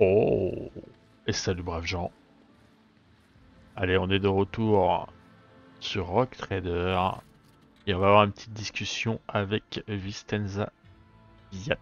Oh Et salut braves gens. Allez, on est de retour sur Rock Trader. Et on va avoir une petite discussion avec Vistenza Ziat.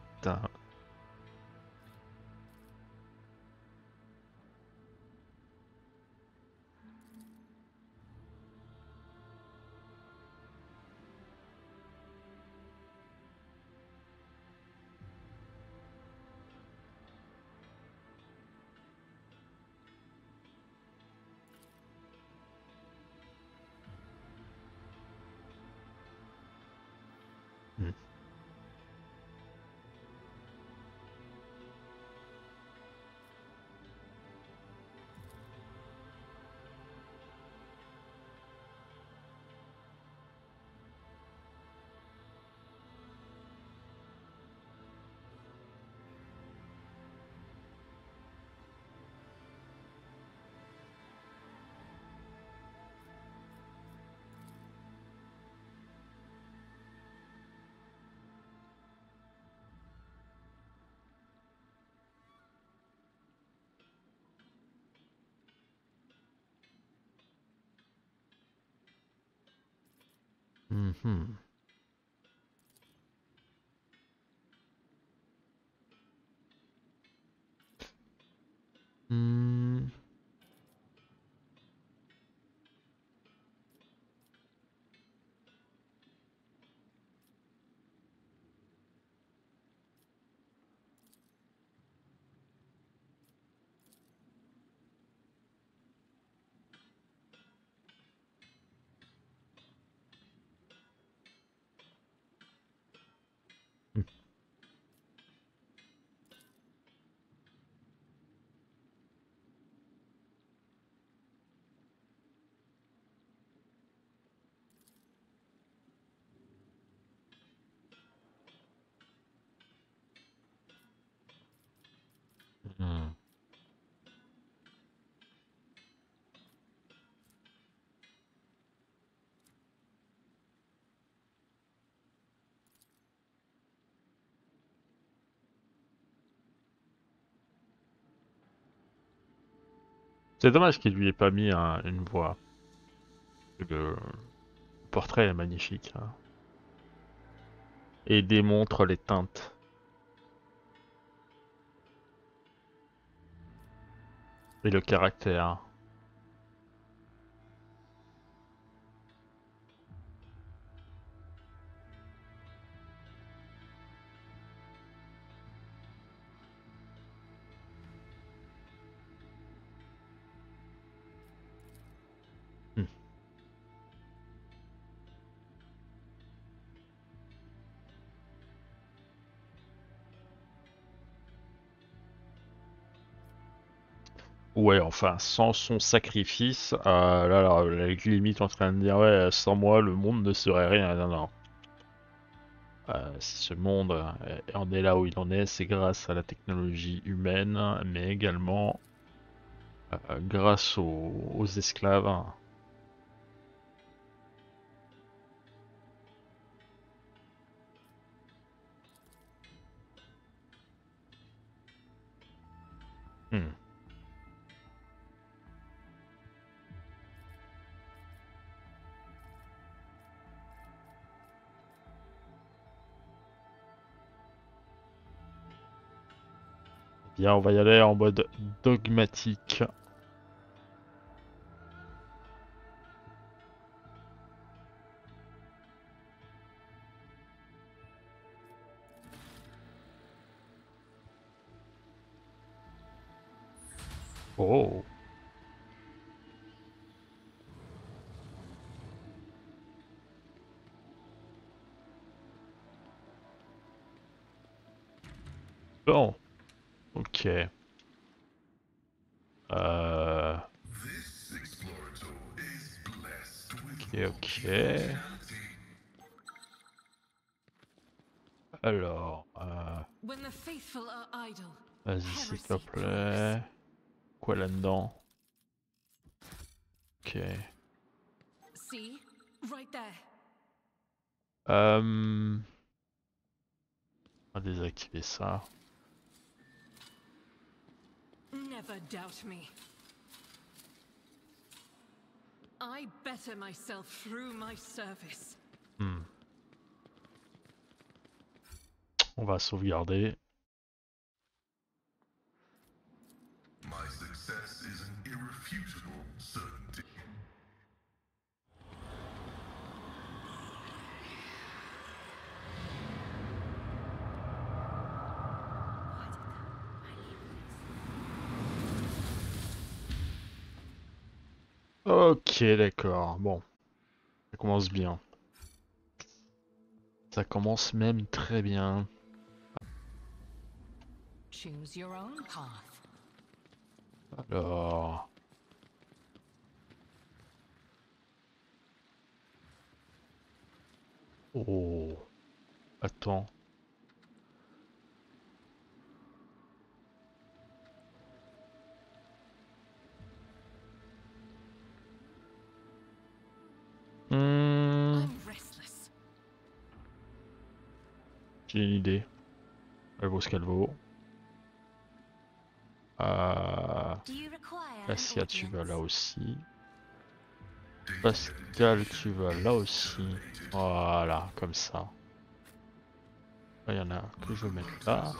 C'est dommage qu'il lui ait pas mis un- une voix. Le portrait est magnifique. hein. Et démontre les teintes. Et le caractère. Ouais, enfin, sans son sacrifice, euh, là, là, la limite en train de dire, ouais, sans moi, le monde ne serait rien. Non, non. Euh, ce monde euh, en est là où il en est, c'est grâce à la technologie humaine, mais également euh, grâce aux, aux esclaves. On va y aller en mode dogmatique. Oh. Bon. Ok. Euh... Ok, ok. Alors, euh... Vas-y s'il te plaît. Quoi là-dedans? Ok. Euh... On va désactiver ça. Never doubt me. I better myself through my service. Hmm. On va sauvegarder. My success is an irrefutable certainty. Ok, d'accord. Bon. Ça commence bien. Ça commence même très bien. Choose your own path. Alors. Oh. Attends. J'ai une idée. Elle vaut ce qu'elle vaut. Euh, an Pascal, tu vas là aussi. Pascal, tu vas là aussi. Voilà, comme ça. Il y en a que je vais mettre là.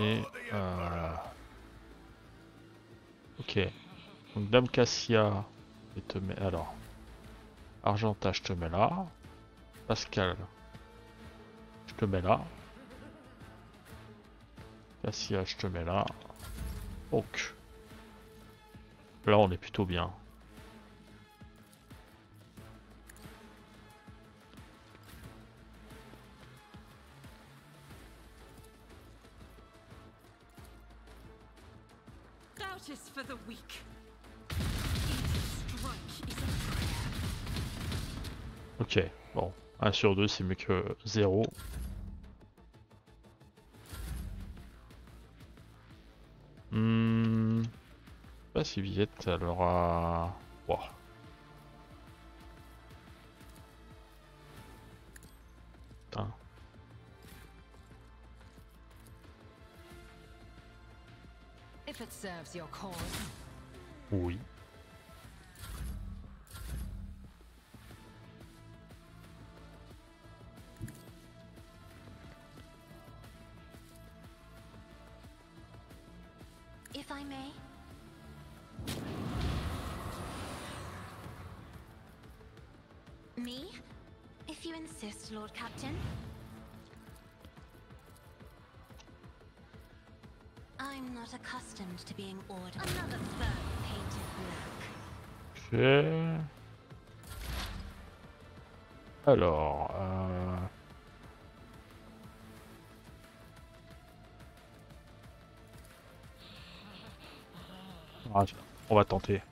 Et euh... Ok. Donc Dame Cassia, je te mets alors. Argenta, je te mets là. Pascal, te mets là. Cassia, je te mets là. Donc. Là, on est plutôt bien. Ok, bon. 1 sur 2, c'est mieux que 0. Pas si vite, elle aura. Ouah. Putain. If it serves your cause. Oui. Lord Captain. I'm not accustomed to being ordered. Alors. Euh... Ah, on va tenter.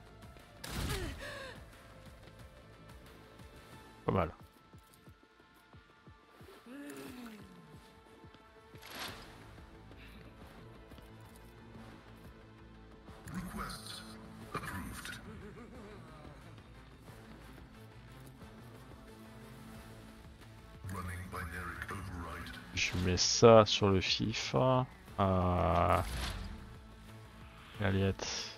Ça sur le FIF. Euh... Galiette.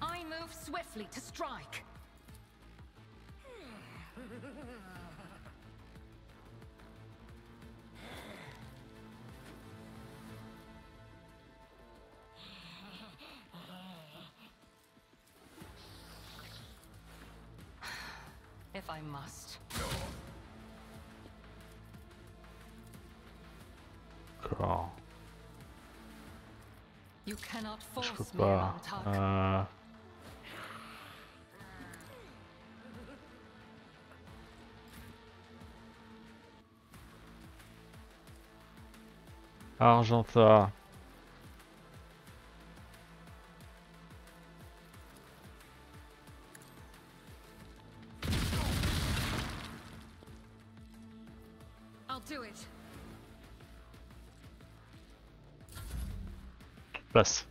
I move swiftly to strike. If I must. D'accord. You cannot Je peux force me pas. Euh... Argenta. Passe.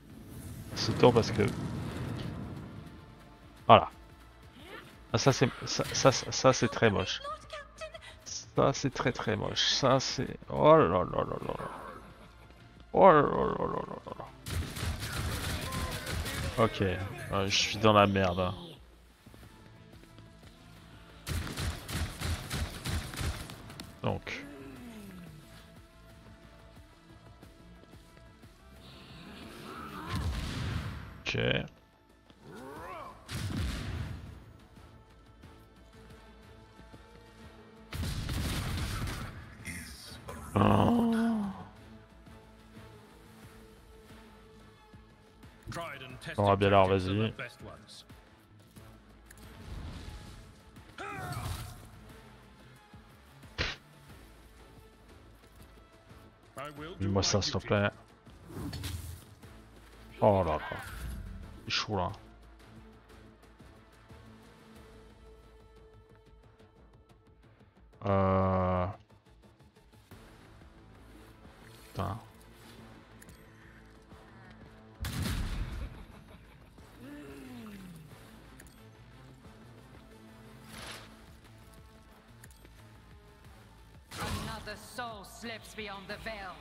Ce temps parce que. Voilà. Ah, ça c'est ça, ça, c'est très moche. Ça c'est très très moche. Ça c'est. Oh là là là là là. Oh là là là là là là. Ok, je suis dans la merde. Oh. On va bien are vas-y. Dis-moi ça s'il te plaît. Oh là là. C'est chaud là. Euh... beyond the veil.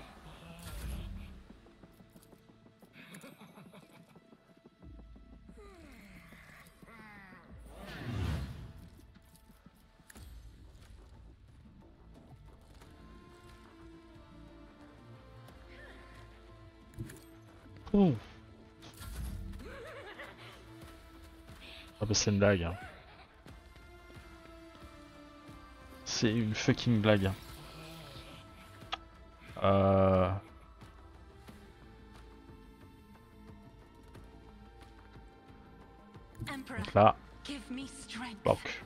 Ouh. Ah bah c'est une blague. hein. C'est une fucking blague. Euh... Emperor, Donc là, give me strength. bloc.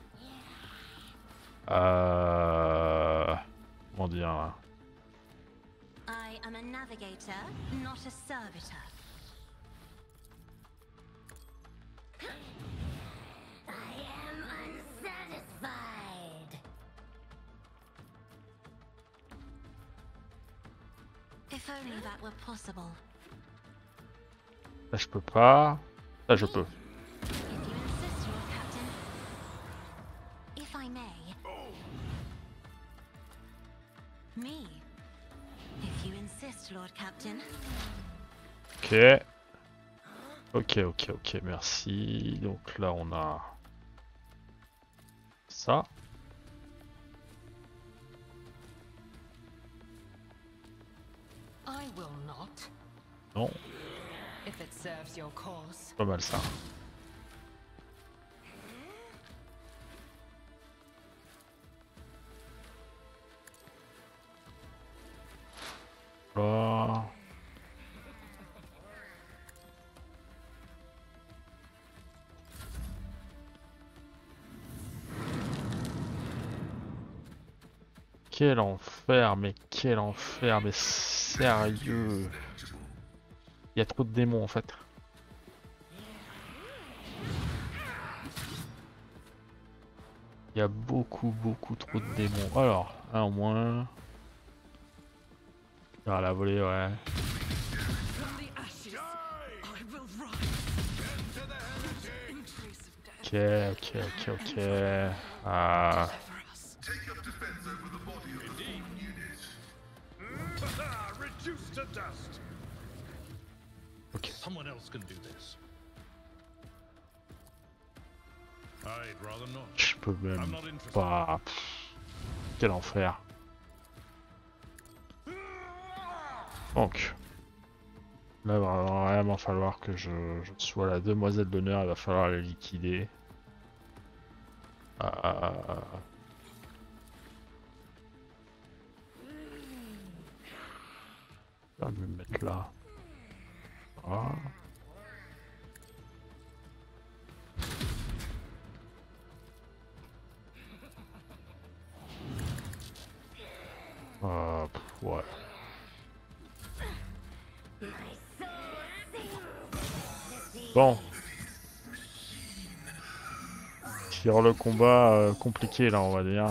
Euh... Comment dire Là je peux pas. Là je peux. Ok. Ok, ok, ok, merci. Donc là on a ça. Pas mal ça. Quel enfer, mais quel enfer, mais sérieux. Il y a trop de démons en fait. Il y a beaucoup, beaucoup trop de démons. Alors, un au moins. Ah, la volée, ouais. Ok, ok, ok, ok. Ah, for us. Take ok. Someone else can do this. I'd rather not. Je peux I'm même not interested. pas. Quel enfer. Donc. Là, il va vraiment falloir que je, je sois la demoiselle d'honneur, il va falloir la liquider. Ah, ah, ah, ah, ah. Je vais me mettre là. Pff, ouais. Bon. Sur le combat euh, compliqué là on va dire.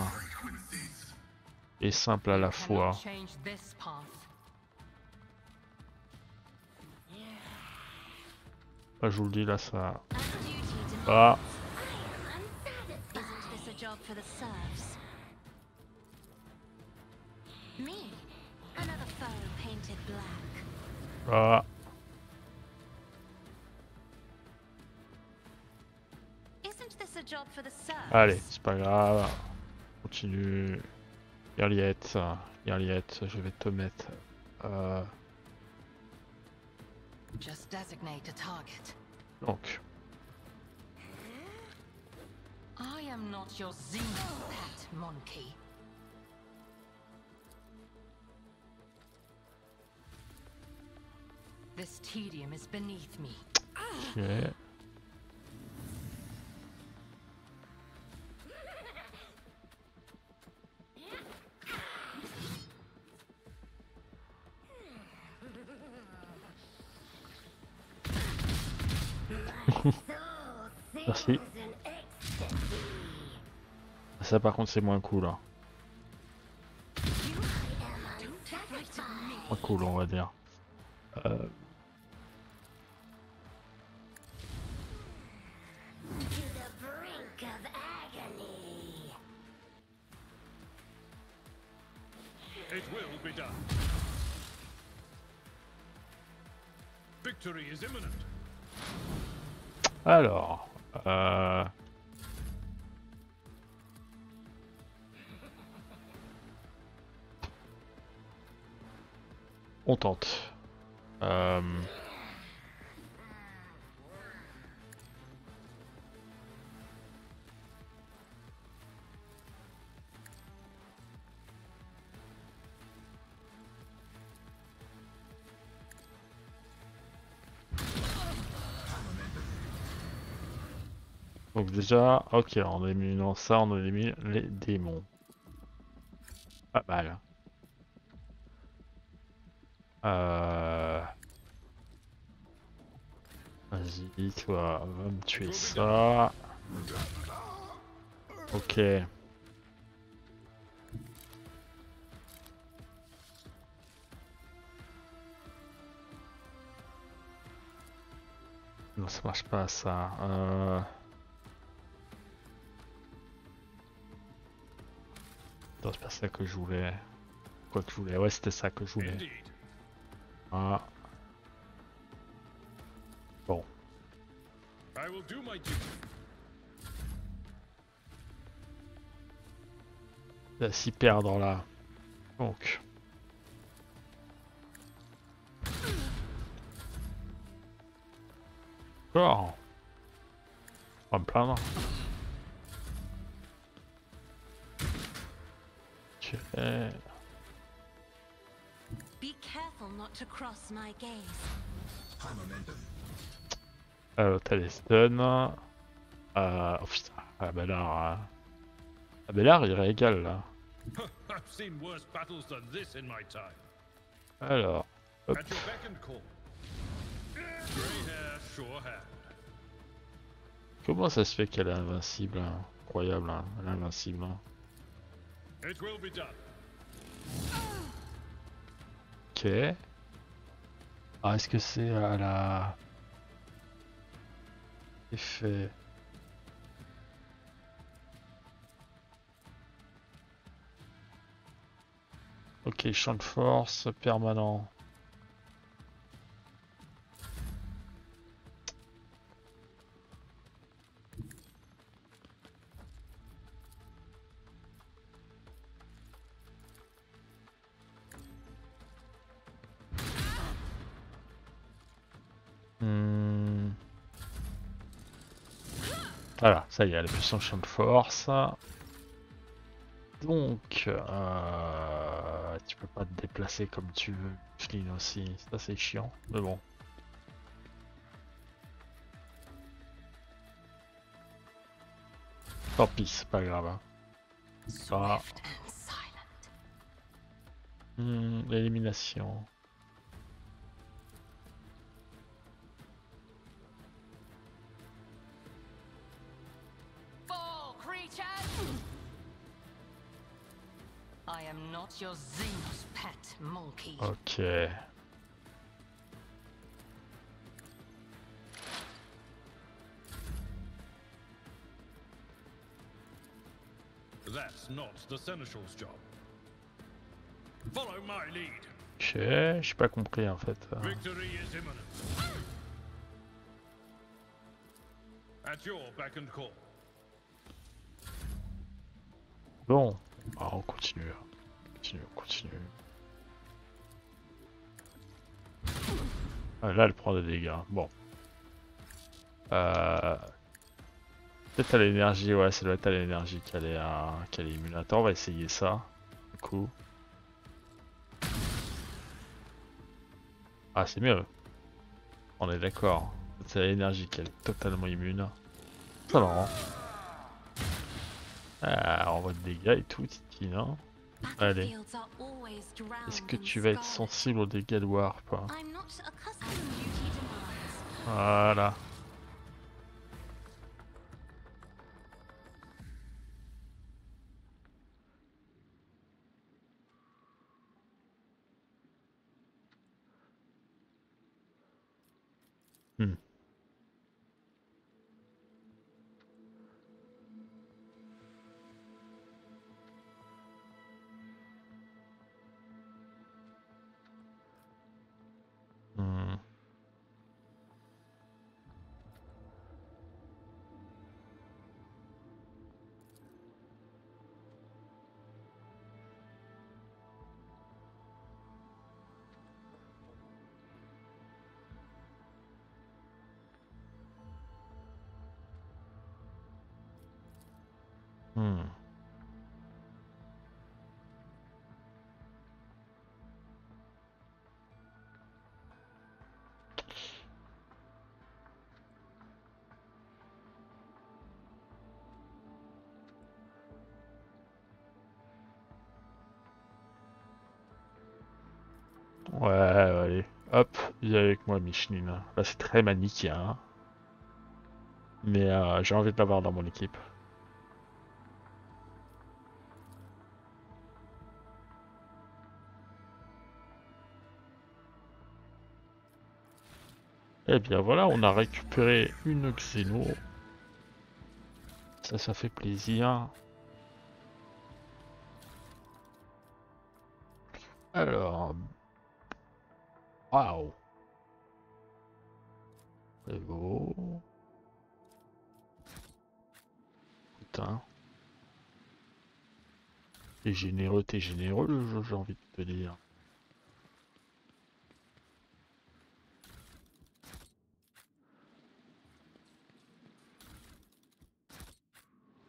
Et simple à la fois. Ah, Isn't this a job for the serfs? allez, c'est pas grave. Continue. Yarliette, Yarliette, je vais te mettre. Euh, Just designate a target. donc, I am not your Xenos pet monkey. This tedium is beneath me. ok. Ça par contre c'est moins cool. Hein. Moins cool on va dire. Euh, It will be done. Victory is imminent. alors. Euh... On tente. Euh... Donc déjà, ok, en éliminant ça, on élimine les démons. Pas mal. Toi, va me tuer ça. Ok. Non, ça marche pas ça. Euh... Non, c'est pas ça que je voulais. Quoi que je voulais Ouais, c'était ça que je voulais. Ah. Will do my duty. Il va s'y perdre là. Donc. Encore. On va me plaindre. Ok. Be careful not to cross my gaze. Euh, t'as les stuns. Euh, oh putain. Bah là, il régale là. I've seen worse battles than this in my time. Alors. Hop. At your beck and call. Grey hair, sure hand. Comment ça se fait qu'elle est invincible hein? Incroyable, hein? Elle est invincible. hein. It will be done. Ok. Ah, est-ce que c'est à la... Effet... Ok, champ de force permanent. Ça y est, elle plus son champ de force. Donc, euh, tu peux pas te déplacer comme tu veux, Flynn aussi. Ça c'est chiant, mais bon. Tant pis, c'est pas grave. hein. Ah. Hmm, L'élimination. Ok. That's not the Seneschal's job. Follow my lead. Ok, j'ai pas compris en fait. Victory is imminent. At your beck and call. Bon, ah, on continue. On continue, on continue. Ah, là, elle prend des dégâts. Bon. Euh... Peut-être à l'énergie, ouais, ça doit être à l'énergie qu'elle est, à... qu'elle est immune. Attends, on va essayer ça. Du coup. Ah, c'est mieux. On est d'accord. C'est à l'énergie qu'elle est totalement immune. C'est marrant. Ah, on voit des dégâts et tout, Titi, non? Allez. Est-ce que tu vas être sensible aux dégâts de Warp. Voilà. Hmm. Hmm. Ouais, allez. Hop, viens avec moi, Micheline. Là, c'est très manichéen. hein. Mais euh, j'ai envie de l'avoir dans mon équipe. Eh bien voilà, on a récupéré une Xeno. Ça, ça fait plaisir. Alors... Waouh C'est beau. Putain. T'es généreux, t'es généreux le jeu, j'ai envie de te dire.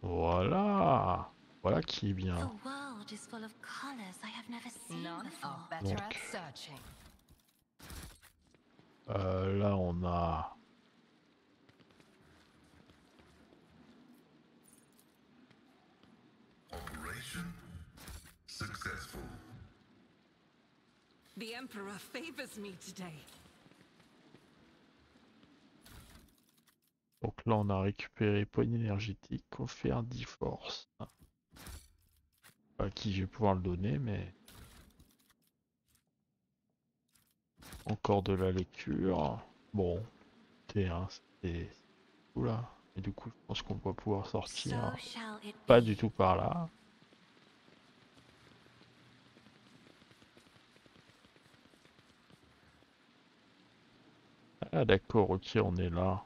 Voilà. Voilà qui est bien. The world is full of colors I have never seen None before. are better Donc. at searching. Euh, là, on a... The Emperor favors me today. Donc là, on a récupéré poignée énergétique, offert 10 forces. À qui je vais pouvoir le donner, mais... Encore de la lecture. Bon, T1, c'est... Oula. Et du coup, je pense qu'on va pouvoir sortir. Pas du tout par là. Ah d'accord, ok, on est là.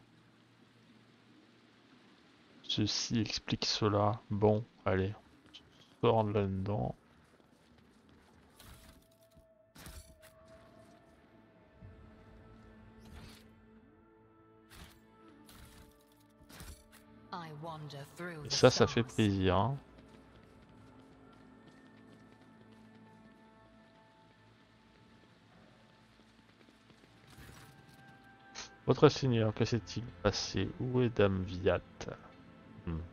Ceci explique cela. Bon, allez. on Sort de là-dedans. Et ça, ça fait plaisir. hein. Votre seigneur, que s'est-il passé? Où est Dame Viat Hmm.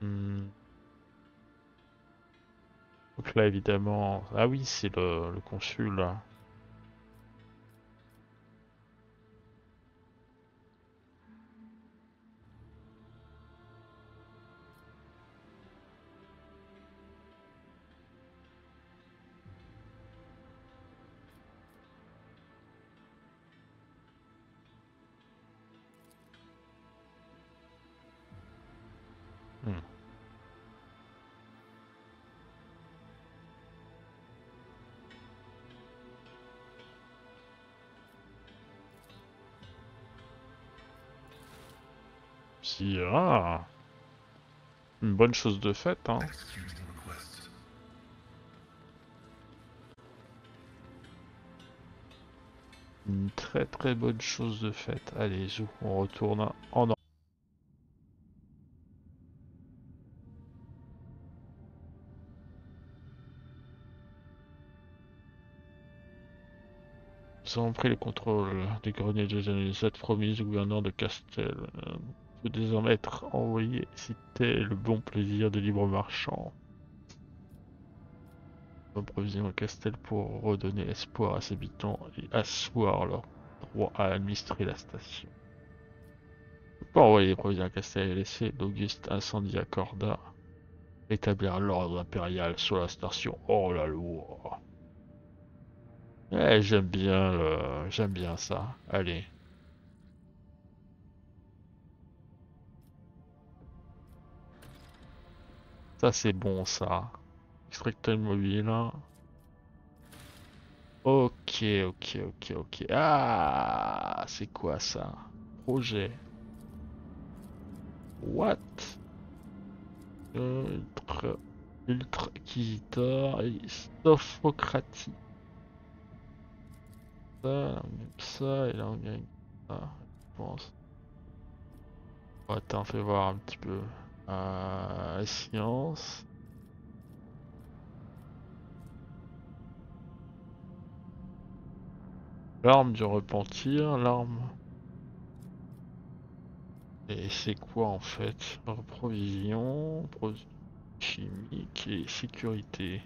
Hmm. Donc là, évidemment... Ah oui, c'est le, le consul. là. Bonne chose de faite, hein. Une très très bonne chose de faite. Allez, zou, on retourne en or. Nous avons pris le contrôle des greniers des années 7 promises au gouverneur de Castel. Euh, peut désormais être envoyé citer le bon plaisir des libres marchands. Provision Castel pour redonner espoir à ses habitants et asseoir leur droit à administrer la station. Pour envoyer les provisions à Castel et laisser l'Auguste incendie à Corda établir l'ordre impérial sur la station. Oh la loi. Eh, j'aime bien le... j'aime bien ça. Allez. Ça c'est bon ça. Extracteur mobile. Ok, ok, ok, ok. Ah, c'est quoi ça? Projet. What? Ultra, Ultra Acquisitor et Sophocratie. Ça, ça, et là on gagne ça, je pense. Attends, fais voir un petit peu. Euh, science. L'arme du repentir, l'arme. Et c'est quoi en fait? Provision, pro- chimique et sécurité.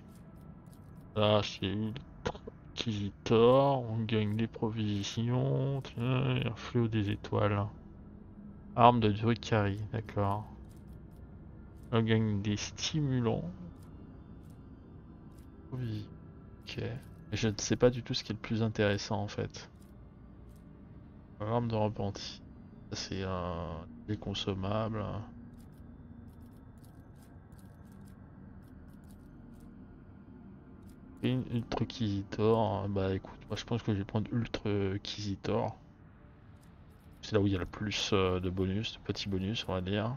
Là c'est ultra inquisitor, on gagne des provisions, tiens, et un fléau des étoiles. Arme de Drukhari, d'accord. On gagne des stimulants. Oui. Ok. Je ne sais pas du tout ce qui est le plus intéressant en fait. Arme de repenti. C'est un des consommables. Et une Ultra Inquisitor. Bah écoute, moi je pense que je vais prendre Ultra Inquisitor. C'est là où il y a le plus euh, de bonus, de petits bonus on va dire.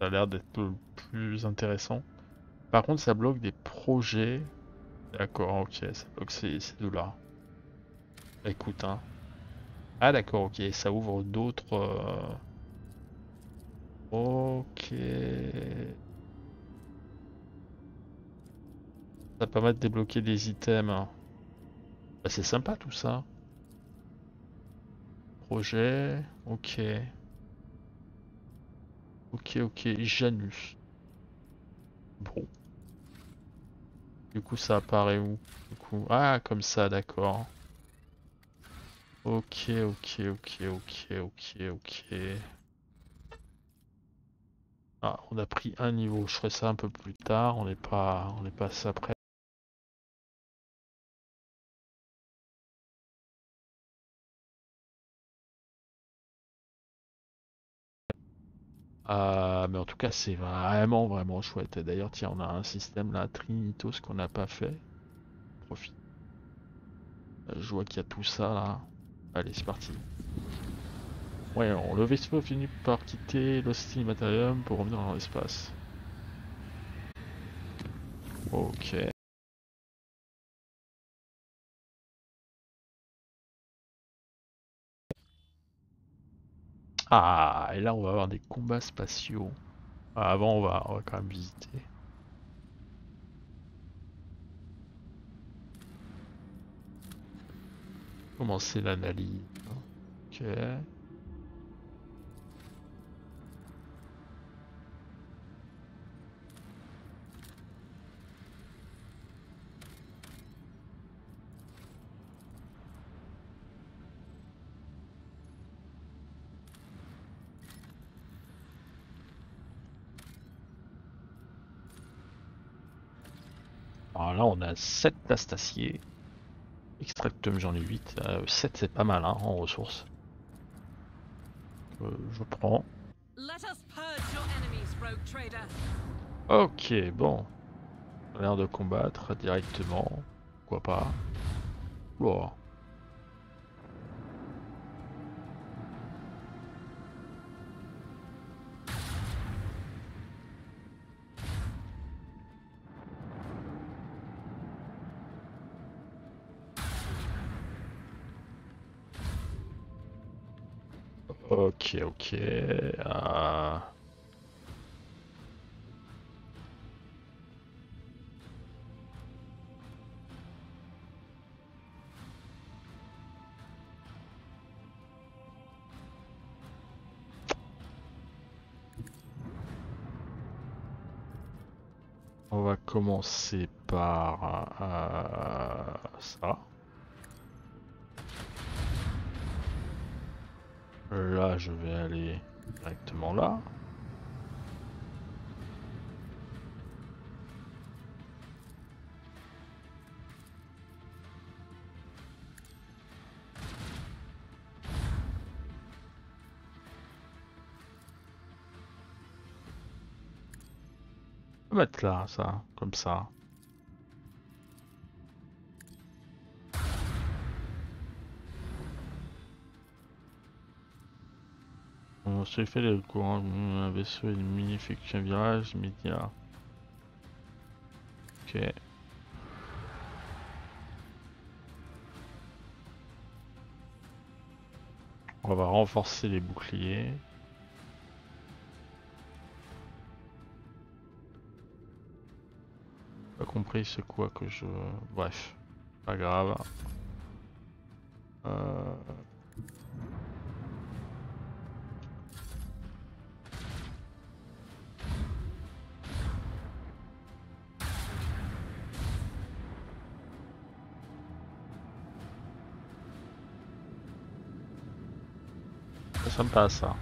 Ça a l'air d'être plus intéressant. Par contre ça bloque des projets. D'accord, ok, ça bloque ces, deux-là. Écoute, hein. Ah d'accord, ok, ça ouvre d'autres... euh, Ok... Ça permet de débloquer des items. Bah, c'est sympa tout ça. Projet, ok. Ok, ok, Janus. Bon. Du coup, ça apparaît où? Du coup, ah, comme ça, d'accord. Ok, ok, ok, ok, ok, ok. Ah, on a pris un niveau. Je ferai ça un peu plus tard. On n'est pas, on n'est pas ça près. Euh, mais en tout cas, c'est vraiment, vraiment chouette. Et D'ailleurs, tiens, on a un système là, Trinitos, qu'on n'a pas fait. Profite. Euh, Je vois qu'il y a tout ça là. Allez, c'est parti. Ouais, alors, le vaisseau finit par quitter l'Hostil Materium pour revenir dans l'espace. Ok. Ah, et là on va avoir des combats spatiaux. Ah, avant on va, on va quand même visiter. Commencer l'analyse. Ok. Alors là on a 7 places d'acier. Extractum j'en ai 8. 7 c'est pas mal hein, en ressources. Euh, je prends. Let us purge your enemies, rogue trader. Ok, bon. L'air de combattre directement. Pourquoi pas. Bon. Ah. On va commencer par euh, ça. Là, je vais aller directement là. Mettre là, ça, comme ça. Se fait le courant, un vaisseau ennemi effectue un virage immédiat. Ok. On va renforcer les boucliers. Pas compris ce quoi que je... Bref, pas grave. Euh... C'est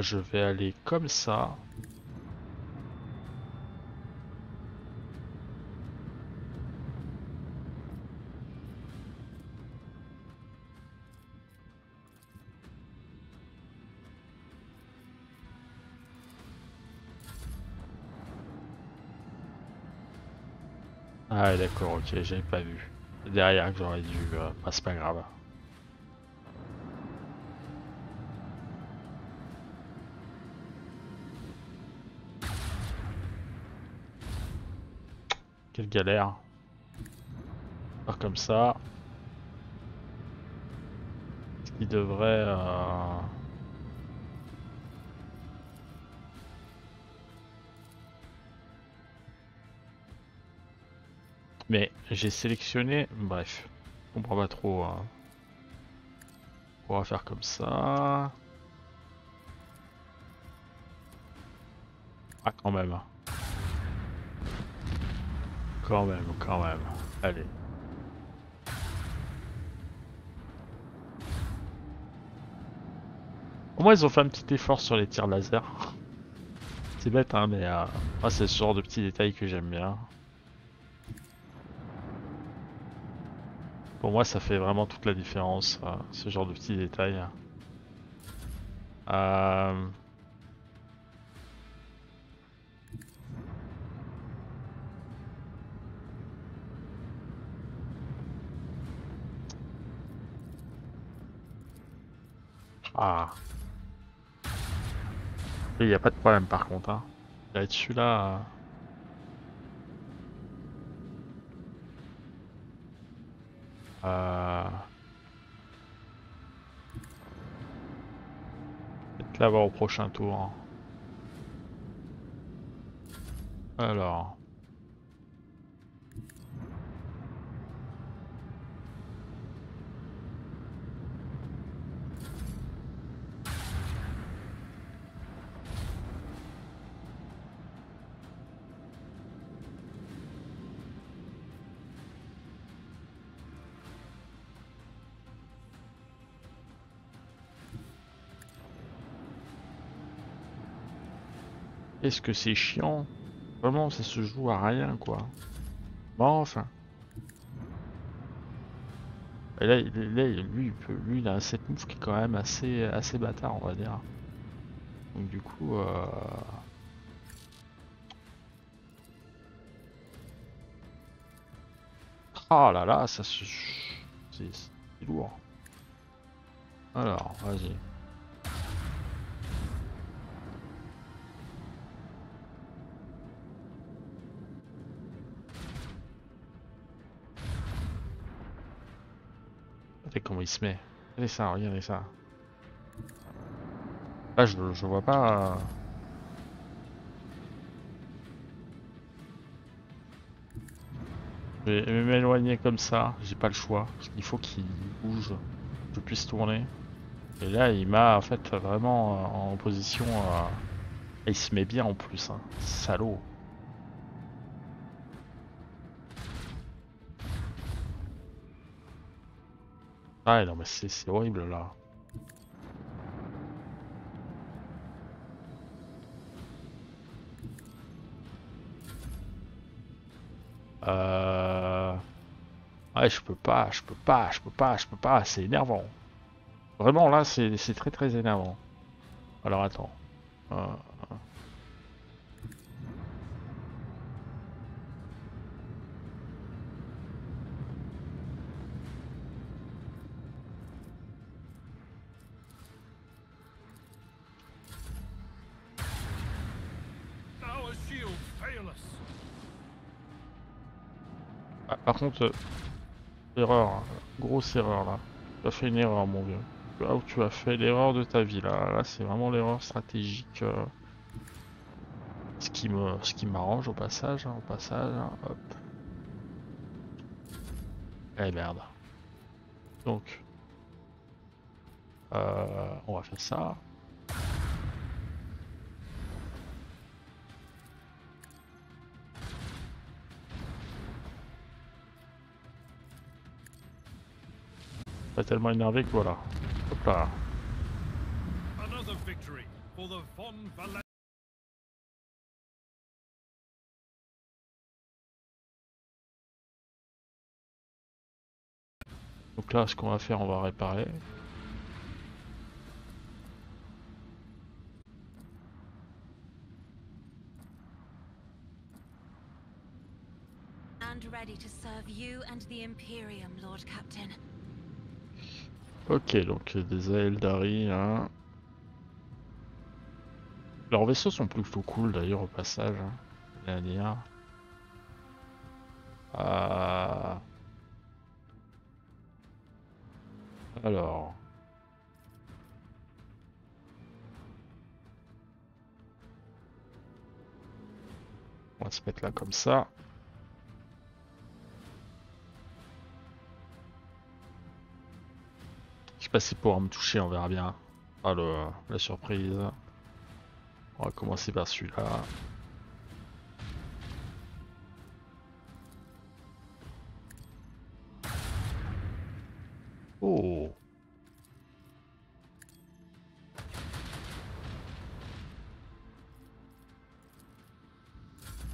Là, je vais aller comme ça. Ah d'accord, ok, j'avais pas vu. Derrière que j'aurais dû... euh, bah, c'est pas grave. Galère. Comme ça. Ce qui devrait... euh, Mais j'ai sélectionné... Bref. Je comprends pas trop. hein. On va faire comme ça. Ah quand même. Quand même, quand même. Allez. Au moins ils ont fait un petit effort sur les tirs laser. C'est bête hein mais euh, moi c'est ce genre de petits détails que j'aime bien. Pour moi ça fait vraiment toute la différence, euh, ce genre de petits détails. Euh... Ah. Il n'y a pas de problème par contre. Hein. Là-dessus là. euh, Euh... Peut-être l'avoir au prochain tour. hein. Alors. Est-ce que c'est chiant? Vraiment, ça se joue à rien, quoi. Bon, enfin. Et là, il- là, lui, il peut, lui, il a un set move qui est quand même assez, assez bâtard, on va dire. Donc du coup, euh... Ah là là, ça se... C'est lourd. Alors, vas-y. Il se met. Regardez ça, regardez ça. Là, je, vois pas... euh, Je vais m'éloigner comme ça, j'ai pas le choix. Il faut qu'il bouge, que je puisse tourner. Et là, il m'a en fait vraiment euh, en position. euh, il se met bien en plus, hein. Salaud. Non mais c'est horrible là. Euh... Ouais, je peux pas, je peux pas, je peux pas, je peux pas, c'est énervant. Vraiment là, c'est c'est très très énervant. Alors attends. Euh, euh, erreur, hein. grosse erreur là. Tu as fait une erreur mon vieux. Là tu as fait l'erreur de ta vie là, là c'est vraiment l'erreur stratégique. euh, Ce qui me, ce qui m'arrange au passage, hein, au passage, hein, hop. Eh merde. Donc, euh, on va faire ça. Pas tellement énervé que voilà. Hop là. Another victory for the Von Val Donc là, ce qu'on va faire, on va réparer. And ready to serve you and the Imperium, Lord Captain. Ok, donc euh, des Aeldari, hein. Leurs vaisseaux sont plutôt cool d'ailleurs au passage. Hein, à dire. Euh, Alors. On va se mettre là comme ça. Pas si pourra me toucher, on verra bien. Ah le, la surprise. On va commencer par celui-là. Oh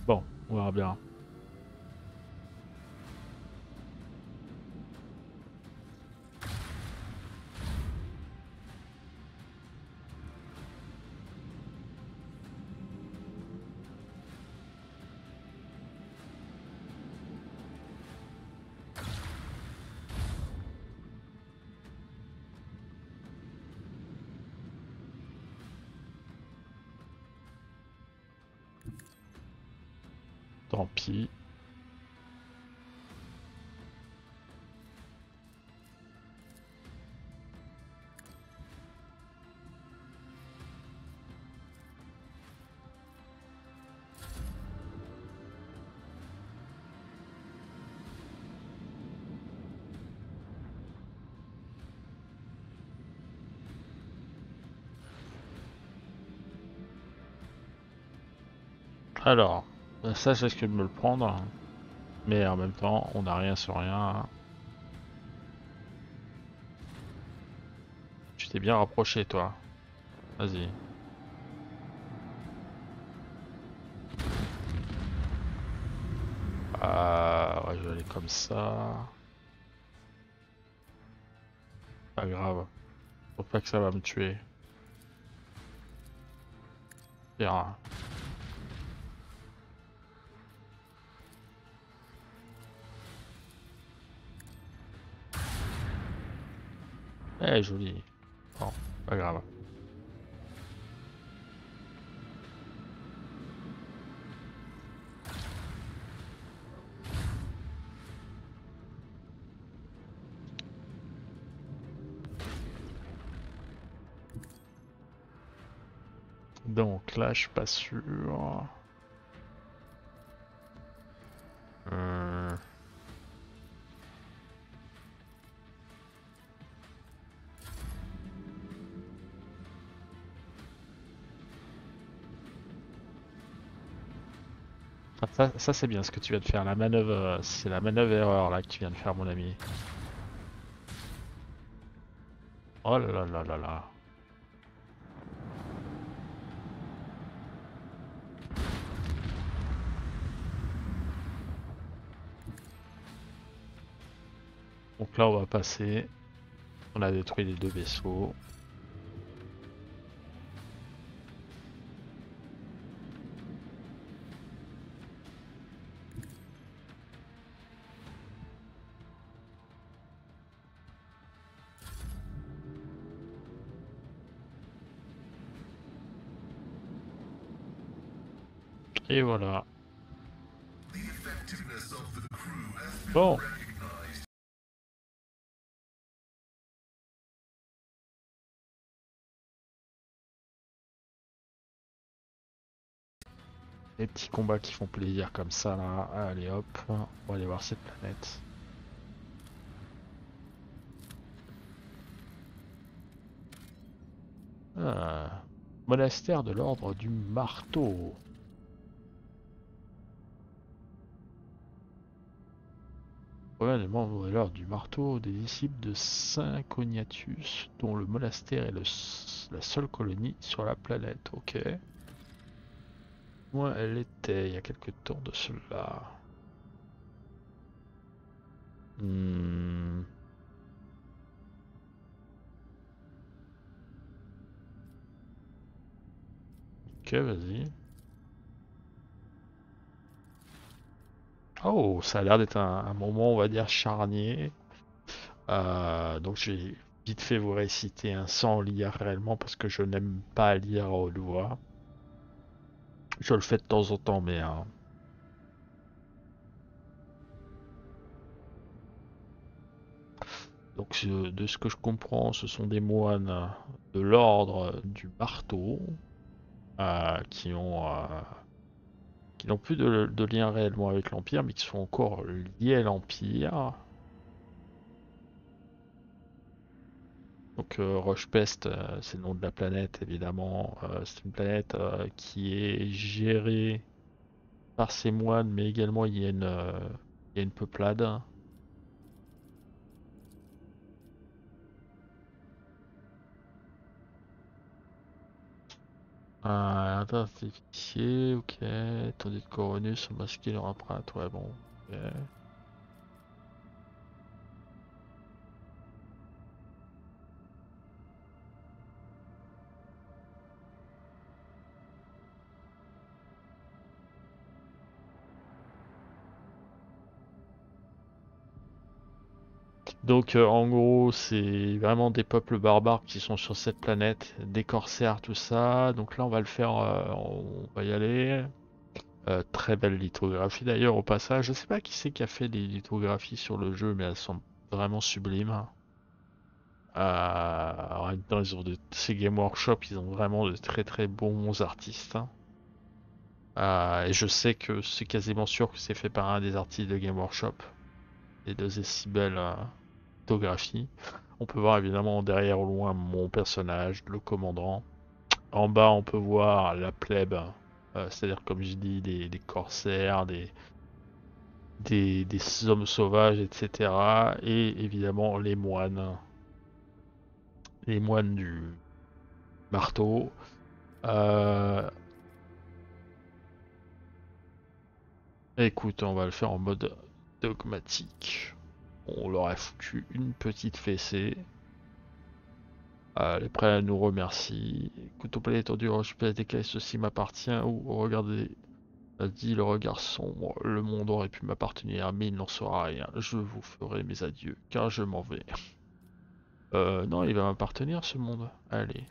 Bon, on verra bien. Alors, ça, je risque de me le prendre. Mais en même temps, on n'a rien sur rien. Tu t'es bien rapproché, toi. Vas-y. Ah, ouais, je vais aller comme ça. Pas grave. Faut pas que ça va me tuer. Pire. Eh, joli. Bon, pas grave. Donc là, je suis pas sûr. Ça, ça, c'est bien ce que tu viens de faire. La manœuvre, euh, c'est la manœuvre erreur là que tu viens de faire, mon ami. Oh là là là là là. Donc là, on va passer. On a détruit les deux vaisseaux. Et voilà. Bon. Des petits combats qui font plaisir comme ça là. Allez hop, on va aller voir cette planète. Ah, monastère de l'ordre du marteau. Ouais, les membres de l'ordre du marteau, des disciples de Saint Cognatus, dont le monastère est la seule colonie sur la planète. Ok. Moi, elle était il y a quelque temps de cela. Hmm. Ok, vas-y. Oh, ça a l'air d'être un, moment, on va dire, charnier. Euh, donc j'ai vite fait vous réciter un sans lire réellement parce que je n'aime pas lire au doigt. Je le fais de temps en temps, mais hein. Donc de ce que je comprends, ce sont des moines de l'ordre du marteau euh, qui ont euh, qui n'ont plus de, lien réellement avec l'Empire, mais qui sont encore liés à l'Empire. Donc euh, Rochepest, euh, c'est le nom de la planète évidemment. Euh, c'est une planète euh, qui est gérée par ces moines, mais également il y a une peuplade. Un artificier, ok. Tandis que Coronus masqué leur empreinte, ouais bon. ok. Donc euh, en gros, c'est vraiment des peuples barbares qui sont sur cette planète, des corsaires, tout ça. Donc là, on va le faire, euh, on va y aller. Euh, très belle lithographie d'ailleurs au passage. Je sais pas qui c'est qui a fait les lithographies sur le jeu, mais elles sont vraiment sublimes. En même temps, de, ces Game Workshop, ils ont vraiment de très très bons artistes. Euh, et je sais que c'est quasiment sûr que c'est fait par un des artistes de Game Workshop. Les deux si belles euh, On peut voir évidemment derrière au loin mon personnage, le commandant. En bas, on peut voir la plèbe, euh, c'est-à-dire comme je dis, des, corsaires, des, des, des hommes sauvages, etc. Et évidemment les moines. Les moines du marteau. Euh, Écoute, on va le faire en mode dogmatique. On leur a foutu une petite fessée. Allez, prêt à nous remercier. Écoute, au palais étendu, je peux déclarer ceci m'appartient. Ou regardez, dit le regard sombre. Le monde aurait pu m'appartenir, mais il n'en sera rien. Je vous ferai mes adieux, car je m'en vais. Euh, non, il va m'appartenir ce monde. Allez.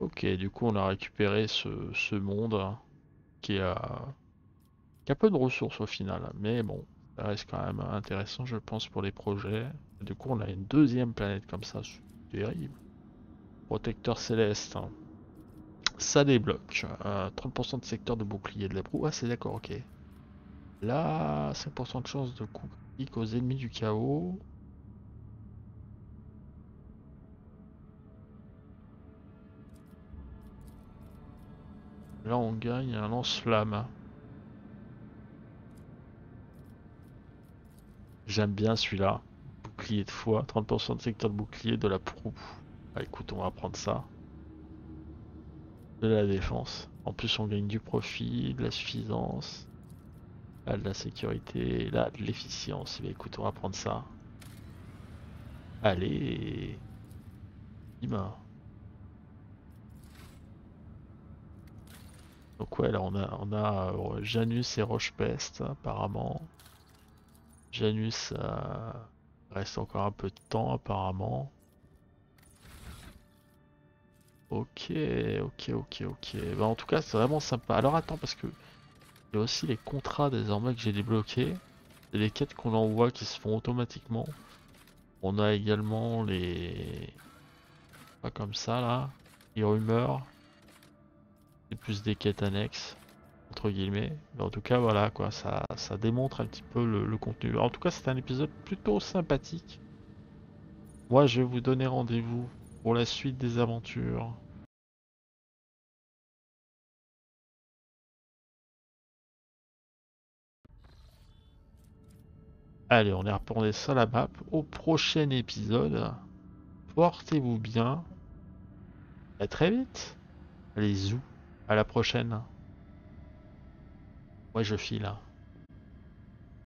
Ok, du coup on a récupéré ce, monde hein, qui a, peu de ressources au final, mais bon, ça reste quand même intéressant je pense pour les projets. Du coup on a une deuxième planète comme ça, c'est terrible. Protecteur céleste, hein. ça débloque. Euh, 30% de secteur de bouclier de la proue, ah c'est d'accord, ok. Là, 5% de chance de coup aux ennemis du chaos. Là, on gagne un lance-flamme. J'aime bien celui-là. Bouclier de foi, 30% de secteur de bouclier de la proue. Ah, écoute, on va prendre ça. De la défense. En plus, on gagne du profit, de la suffisance. Là, de la sécurité, là, de l'efficience. Eh écoute, on va prendre ça. Allez. Bim. Donc ouais, là on a, on a euh, Janus et Rochepest apparemment. Janus euh, reste encore un peu de temps apparemment. Ok, ok, ok, ok. Bah, en tout cas c'est vraiment sympa. Alors attends parce que il y a aussi les contrats désormais que j'ai débloqués. Et les quêtes qu'on envoie qui se font automatiquement. On a également les... Pas comme ça là. Les rumeurs. Plus des quêtes annexes, entre guillemets. Mais en tout cas, voilà, quoi, ça, ça démontre un petit peu le, le contenu. En tout cas, c'est un épisode plutôt sympathique. Moi, je vais vous donner rendez-vous pour la suite des aventures. Allez, on est retourné sur la map. Au prochain épisode, portez-vous bien. À très vite. Allez, zou. À la prochaine. Ouais, je file.